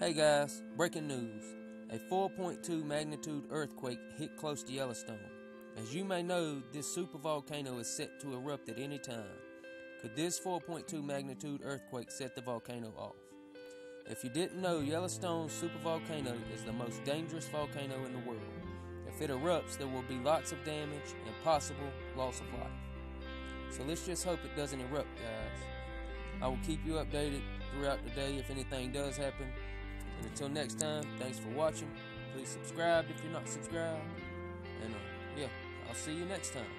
Hey guys, breaking news. A 4.2 magnitude earthquake hit close to Yellowstone. As you may know, this supervolcano is set to erupt at any time. Could this 4.2 magnitude earthquake set the volcano off? If you didn't know, Yellowstone's supervolcano is the most dangerous volcano in the world. If it erupts, there will be lots of damage and possible loss of life. So let's just hope it doesn't erupt, guys. I will keep you updated throughout the day if anything does happen. And until next time, thanks for watching. Please subscribe if you're not subscribed. And uh, yeah, I'll see you next time.